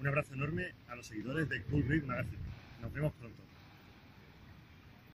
Un abrazo enorme a los seguidores de Cool Read Magazine. Nos vemos pronto.